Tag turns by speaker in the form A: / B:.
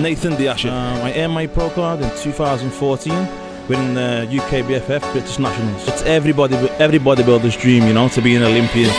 A: Nathan De Asha.
B: Um, I earned my pro card in 2014 winning the UK uh, BFF British Nationals. It's everybody, every bodybuilder's dream, you know, to be an Olympian.